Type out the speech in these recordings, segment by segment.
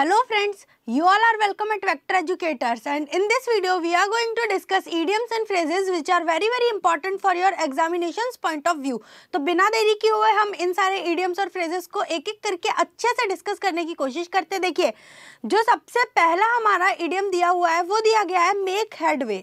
Hello friends, you all are welcome at Vector Educators and in this video we are going to discuss idioms and phrases which are very very important for your examinations point of view. तो बिना देरी किए हुए हम इन सारे idioms और phrases को एक एक करके अच्छे से डिस्कस करने की कोशिश करते देखिए जो सबसे पहला हमारा idiom दिया हुआ है वो दिया गया है make headway.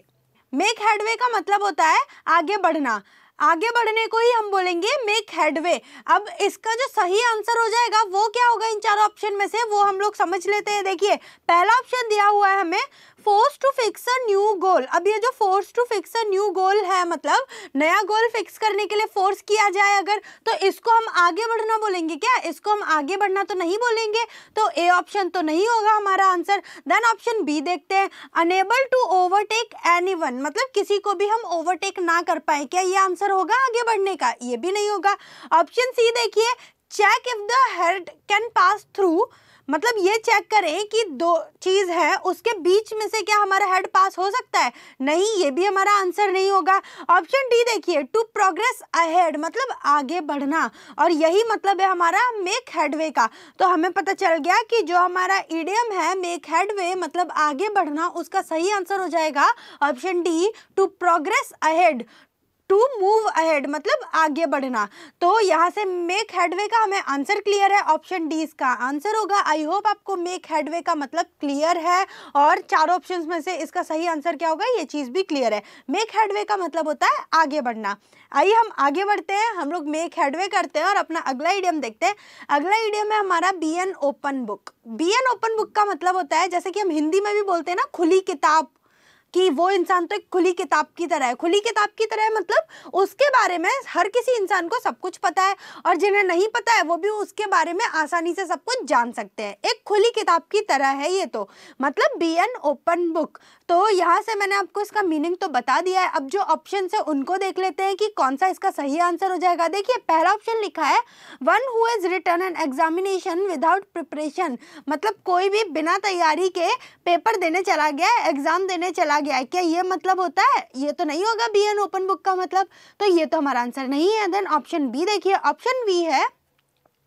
make headway का मतलब होता है आगे बढ़ना आगे बढ़ने को ही हम बोलेंगे मेक हेडवे अब इसका जो सही आंसर हो जाएगा, वो क्या होगा इन चार ऑप्शन में से? वो हम लोग समझ लेते हैं। देखिए, पहला ऑप्शन दिया हुआ है हमें force to fix a new goal अब ये जो force to fix a new goal है मतलब नया गोल फिक्स करने के लिए फोर्स किया जाए अगर तो इसको हम आगे बढ़ना बोलेंगे क्या? इसको हम आगे बढ़ना तो नहीं बोलेंगे तो ए ऑप्शन तो नहीं होगा हमारा आंसर देन ऑप्शन बी देखते हैं. अनेबल टू ओवरटेक एनी मतलब किसी को भी हम ओवरटेक ना कर पाए. क्या ये आंसर होगा आगे बढ़ने का? ये भी नहीं होगा. ऑप्शन सी देखिए. Check if the head can pass through मतलब ये चेक करें कि दो चीज़ है, उसके बीच में से क्या हमारा हेड पास हो सकता है? नहीं, ये भी हमारा आंसर नहीं होगा। ऑप्शन डी देखिए टू प्रोग्रेस अहेड मतलब आगे बढ़ना। और यही मतलब है हमारा मेक हेडवे का। तो हमें पता चल गया कि जो हमारा ईडियम है मेक हेडवे मतलब आगे बढ़ना, उसका सही आंसर हो जाएगा। Option D to progress ahead to move ahead मतलब आगे बढ़ना। तो यहाँ से मेक हेडवे का हमें आंसर क्लियर है ऑप्शन डी इसका आंसर होगा। आई होप आपको मेक हेडवे का मतलब क्लियर है और चार ऑप्शन में से इसका सही आंसर क्या होगा, ये चीज़ भी क्लियर है। मेक हेडवे का मतलब होता है आगे बढ़ना। आइए हम आगे बढ़ते हैं, हम लोग मेक हेडवे करते हैं और अपना अगला ईडियम देखते हैं। अगला ईडियम है हमारा be an open book be an open book का मतलब होता है, जैसे कि हम हिंदी में भी बोलते हैं ना, खुली किताब कि वो इंसान तो एक खुली किताब की तरह है। खुली किताब की तरह है मतलब उसके बारे में हर किसी इंसान को सब कुछ पता है और जिन्हें नहीं पता है वो भी उसके बारे में आसानी से सब कुछ जान सकते हैं। एक खुली किताब की तरह है ये तो। मतलब बी एन ओपन बुक तो यहाँ से मैंने आपको इसका मीनिंग तो बता दिया है। अब जो ऑप्शन है उनको देख लेते हैं कि कौन सा इसका सही आंसर हो जाएगा। देखिए, पहला ऑप्शन लिखा है one who is written an examination without preparation मतलब कोई भी बिना तैयारी के पेपर देने चला गया एग्ज़ाम देने चला गया क्या ये मतलब होता है? ये तो नहीं होगा बी एन ओपन बुक का मतलब। तो ये तो हमारा आंसर नहीं है। देन ऑप्शन बी देखिए। ऑप्शन बी है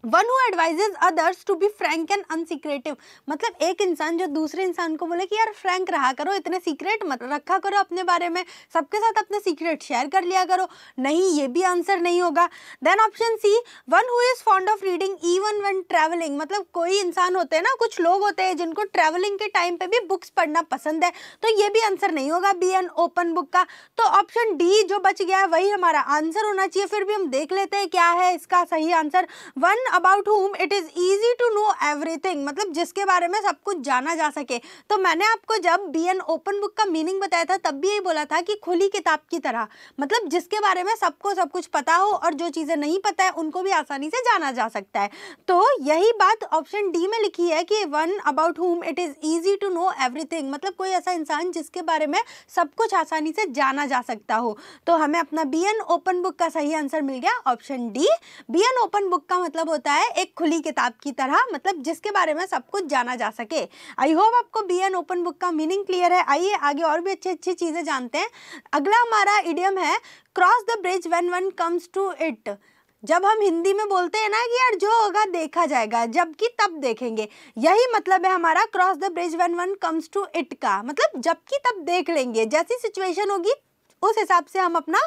one who advises others to be frank and unsecretive मतलब एक इंसान जो दूसरे इंसान को बोले कि यार फ्रैंक रहा करो, इतने सीक्रेट मत रखा करो अपने बारे में। सबके साथ अपने सीक्रेट शेयर कर लिया करो। नहीं, ये भी आंसर नहीं होगा। Then option C one who is fond of reading even one travelling मतलब कोई इंसान होते हैं ना, कुछ लोग होते हैं जिनको ट्रैवलिंग के टाइम पर भी बुक्स पढ़ना पसंद है तो ये भी आंसर नहीं होगा बी एन ओपन बुक का। तो ऑप्शन डी जो बच गया है, वही हमारा आंसर होना चाहिए। फिर भी हम देख लेते हैं क्या है इसका सही answer one about whom it is easy to know everything मतलब जिसके बारे में सब कुछ जाना जा सके। तो मैंने आपको जब बी एन ओपन बुक का मीनिंग बताया था, तब भी यही बोला था कि खुली किताब की तरह मतलब जिसके बारे में सबको सब कुछ पता हो और जो चीज़ें नहीं पता है, उनको भी आसानी से जाना जा सकता है। तो यही बात ऑप्शन डी में लिखी है कि one about whom it is easy to know everything मतलब कोई ऐसा इंसान जिसके बारे में सब कुछ आसानी से जाना जा सकता हो। तो हमें अपना बी एन ओपन बुक का सही आंसर मिल गया option D be an open book का मतलब है एक खुली किताब की तरह मतलब जिसके बारे में सब कुछ जाना जा सके। आई होप आपको बी एन ओपन बुक का मीनिंग क्लियर है। आइए आगे और भी अच्छी अच्छी चीज़ें जानते हैं। अगला हमारा इडियम है cross the bridge when one comes to it जब हम हिंदी में बोलते हैं ना कि यार जो होगा देखा जाएगा, जबकि तब देखेंगे। यही मतलब है हमारा cross the bridge when one comes to it का। मतलब जबकि तब देख लेंगे। जैसी सिचुएशन होगी, उस हिसाब से हम अपना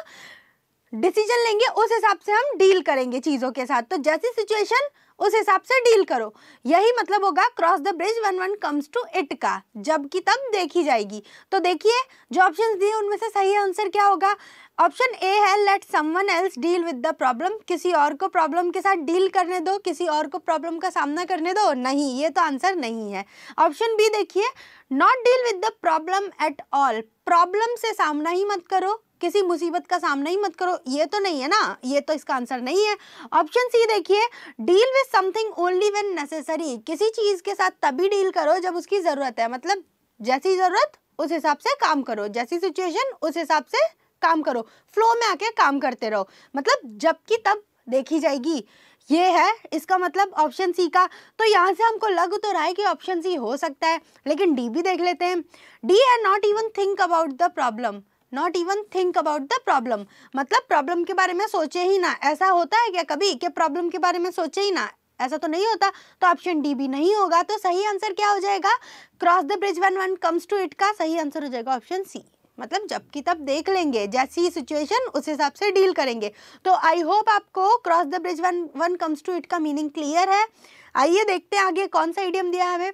डिसीज़न लेंगे, उस हिसाब से हम डील करेंगे चीज़ों के साथ। तो जैसी सिचुएशन उस हिसाब से डील करो। यही मतलब होगा cross the bridge when one comes to it का। जबकि तब देखी जाएगी। तो देखिए, जो ऑप्शन दिए, उनमें से सही आंसर क्या होगा? ऑप्शन ए है let someone else deal with the problem किसी और को प्रॉब्लम के साथ डील करने दो, किसी और को प्रॉब्लम का सामना करने दो। नहीं, ये तो आंसर नहीं है। ऑप्शन बी देखिए not deal with the problem at all problem से सामना ही मत करो। किसी मुसीबत का सामना ही मत करो। ये तो नहीं है ना। ये तो इसका आंसर नहीं है। ऑप्शन सी देखिए। Deal with something only when necessary किसी चीज़ के साथ तभी डील करो जब उसकी ज़रूरत है। मतलब जैसी ज़रूरत, उस हिसाब से काम करो। जैसी सिचुएशन उस हिसाब से काम करो। फ्लो में आके काम करते रहो। मतलब जबकि तब देखी जाएगी। ये है इसका मतलब ऑप्शन सी का। तो यहाँ से हमको लग तो रहा है कि ऑप्शन सी हो सकता है, लेकिन डी भी देख लेते हैं। डी है not even think about the problem not even think about the problem मतलब प्रॉब्लम के बारे में सोचे ही ना। ऐसा होता है क्या कभी कि प्रॉब्लम के बारे में सोचे ही ना? ऐसा तो नहीं होता। तो ऑप्शन डी भी नहीं होगा तो सही आंसर क्या हो जाएगा? Cross the bridge when one comes to it का सही आंसर हो जाएगा ऑप्शन सी मतलब जब की तब देख लेंगे, जैसी सिचुएशन उस हिसाब से डील करेंगे। तो आई होप आपको cross the bridge when one comes to it का मीनिंग क्लियर है। आइए देखते हैं आगे कौन सा इडियम दिया है हमें।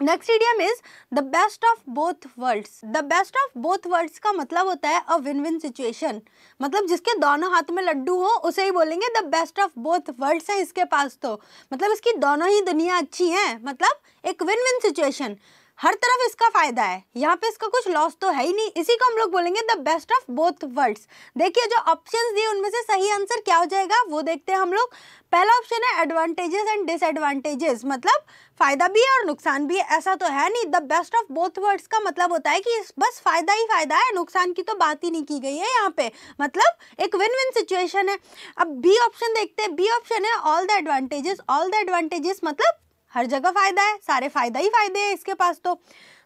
Next idiom is the best of both worlds the best of both worlds का मतलब होता है अ विन विन सिचुएशन मतलब जिसके दोनों हाथ में लड्डू हो, उसे ही बोलेंगे the best of both worlds है इसके पास तो. मतलब इसकी दोनों ही दुनिया अच्छी है. मतलब एक विन विन सिचुएशन हर तरफ़ इसका फ़ायदा है। यहाँ पे इसका कुछ लॉस तो है ही नहीं। इसी को हम लोग बोलेंगे the best of both worlds देखिए, जो ऑप्शंस दिए उनमें से सही आंसर क्या हो जाएगा, वो देखते हैं हम लोग। पहला ऑप्शन है एडवांटेजेस एंड डिसएडवांटेजेस मतलब फ़ायदा भी है और नुकसान भी है। ऐसा तो है नहीं। The best of both words का मतलब होता है कि बस फ़ायदा ही फ़ायदा है। नुकसान की तो बात ही नहीं की गई है यहाँ पे। मतलब एक विन विन सिचुएशन है। अब बी ऑप्शन देखते हैं। बी ऑप्शन है all the advantages all the advantages मतलब हर जगह फ़ायदा है, सारे फ़ायदा ही फ़ायदे हैं इसके पास तो।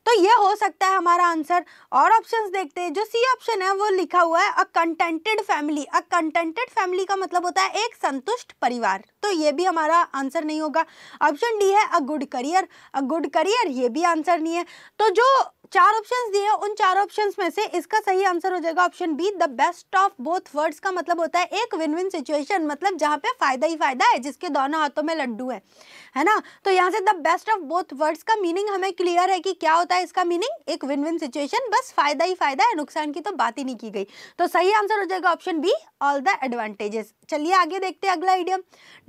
तो ये हो सकता है हमारा आंसर। और ऑप्शंस देखते हैं, जो सी ऑप्शन है, वो लिखा हुआ है a contented family a contented family का मतलब होता है एक संतुष्ट परिवार। तो ये भी हमारा आंसर नहीं होगा। ऑप्शन डी है, a good career. A good career, ये भी आंसर नहीं है। तो जो चार ऑप्शंस दिए हैं, उन चार ऑप्शंस में से इसका सही आंसर हो जाएगा option B, the best of both words का मतलब होता है एक विन विन सिचुएशन मतलब जहाँ पे फ़ायदा ही फ़ायदा है, जिसके दोनों हाथों में लड्डू है है ना? तो यहाँ से the best of both words का मीनिंग हमें क्लियर है कि क्या होता है इसका मीनिंग? एक विन विन सिचुएशन बस फ़ायदा ही फ़ायदा है, नुकसान की तो बात ही नहीं की गई। तो सही आंसर हो जाएगा option B all the advantages चलिए आगे देखते हैं अगला idiom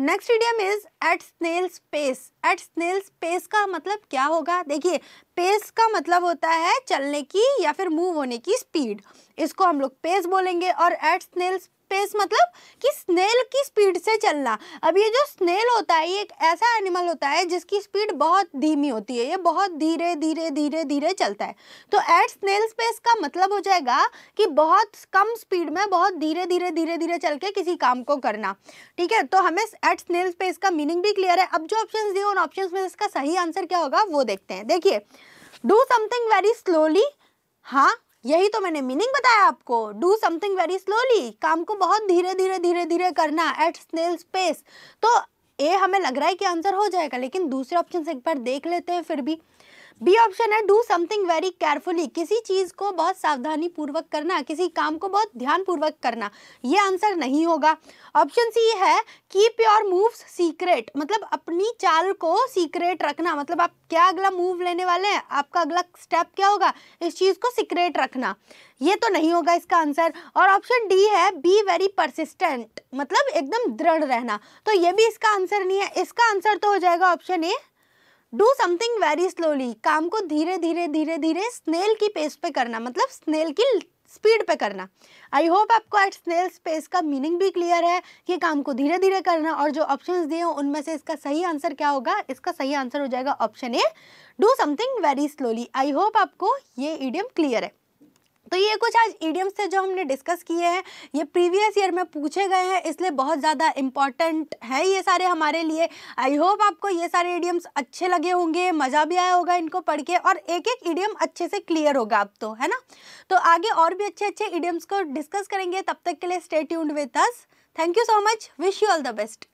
next idiom is at snail's pace at snail's pace का मतलब क्या होगा? देखिए पेस का मतलब होता है चलने की या फिर मूव होने की स्पीड इसको हम लोग पेस बोलेंगे और एट स्नेल स्पेस मतलब कि स्नेल की स्पीड से चलना। अब ये जो स्नेल होता है, ये एक ऐसा एनिमल होता है जिसकी स्पीड बहुत धीमी होती है। ये बहुत धीरे धीरे धीरे धीरे चलता है। तो एट स्नेल स्पेस का मतलब हो जाएगा कि बहुत कम स्पीड में बहुत धीरे धीरे धीरे धीरे चल के किसी काम को करना। ठीक है? तो हमें एट स्नेल स्पेस का मीनिंग भी क्लियर है। अब जो ऑप्शन दिए, उन ऑप्शन में इसका सही आंसर क्या होगा, वो देखते हैं। देखिए डू समथिंग वेरी स्लोली हाँ यही तो मैंने मीनिंग बताया आपको। डू समथिंग वेरी स्लोली काम को बहुत धीरे धीरे धीरे धीरे करना एट स्नेल स्पेस तो ए हमें लग रहा है कि आंसर हो जाएगा, लेकिन दूसरे ऑप्शन एक बार देख लेते हैं फिर भी। बी ऑप्शन है डू समथिंग वेरी केयरफुली किसी चीज़ को बहुत सावधानी पूर्वक करना, किसी काम को बहुत ध्यान पूर्वक करना, ये आंसर नहीं होगा। ऑप्शन सी है कीप योर मूव्स सीक्रेट मतलब अपनी चाल को सीक्रेट रखना। मतलब आप क्या अगला मूव लेने वाले हैं, आपका अगला स्टेप क्या होगा, इस चीज़ को सीक्रेट रखना। ये तो नहीं होगा इसका आंसर और ऑप्शन डी है बी वेरी परसिस्टेंट मतलब एकदम दृढ़ रहना। तो ये भी इसका आंसर नहीं है। इसका आंसर तो हो जाएगा option A do something very slowly काम को धीरे धीरे धीरे धीरे स्नेल की पेस पे करना मतलब स्नेल की स्पीड पे करना। आई होप आपको एट स्नेल स्पेस का मीनिंग भी क्लियर है कि काम को धीरे धीरे करना और जो ऑप्शन दिए उनमें से इसका सही आंसर क्या होगा? इसका सही आंसर हो जाएगा option A do something very slowly I hope आपको ये ईडियम क्लियर है। तो ये कुछ आज ईडियम्स थे जो हमने डिस्कस किए हैं। ये प्रीवियस ईयर में पूछे गए हैं, इसलिए बहुत ज़्यादा इंपॉर्टेंट है ये सारे हमारे लिए। आई होप आपको ये सारे ईडियम्स अच्छे लगे होंगे, मज़ा भी आया होगा इनको पढ़ के और एक एक ईडियम अच्छे से क्लियर होगा अब तो है ना? तो आगे और भी अच्छे अच्छे ईडियम्स को डिस्कस करेंगे, तब तक के लिए stay tuned with us thank you so much wish you all the best